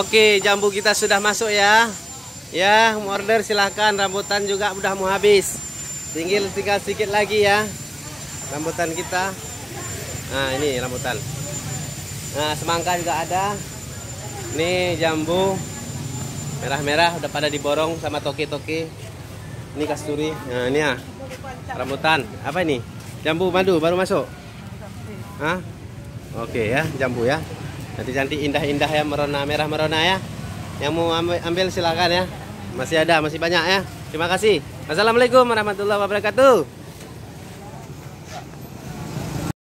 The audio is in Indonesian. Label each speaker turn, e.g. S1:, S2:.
S1: Oke, jambu kita sudah masuk ya. Ya, order silahkan. Rambutan juga udah mau habis. Tinggal tinggal sedikit lagi ya. Rambutan kita. Nah, ini rambutan. Nah, semangka juga ada. Ini jambu merah-merah udah pada diborong sama toki-toki. Ini kasturi. Nah, ini ya. Rambutan. Apa ini? Jambu madu baru masuk. Hah? Oke ya, jambu ya nanti cantik indah-indah ya merona merah merona ya. Yang mau ambil, silakan ya. Masih ada masih banyak ya. Terima kasih. Assalamualaikum warahmatullahi wabarakatuh.